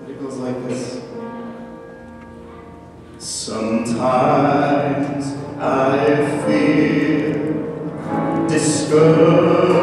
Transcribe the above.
But it goes like this. Sometimes I feel discouraged